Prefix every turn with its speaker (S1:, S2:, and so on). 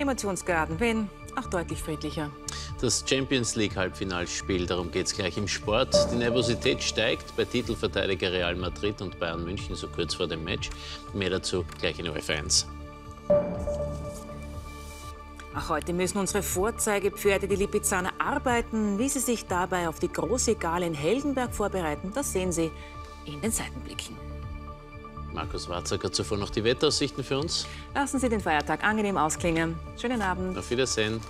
S1: emotionsgeladen, wenn auch deutlich friedlicher.
S2: Das Champions League Halbfinalspiel, darum geht es gleich im Sport. Die Nervosität steigt bei Titelverteidiger Real Madrid und Bayern München so kurz vor dem Match. Mehr dazu gleich in OF 1.
S1: Auch heute müssen unsere Vorzeigepferde, die Lipizzaner, arbeiten. Wie sie sich dabei auf die große Gala in Heldenberg vorbereiten, das sehen Sie in den Seitenblicken.
S2: Markus Warzak hat zuvor noch die Wetteraussichten für uns.
S1: Lassen Sie den Feiertag angenehm ausklingen. Schönen Abend.
S2: Auf Wiedersehen.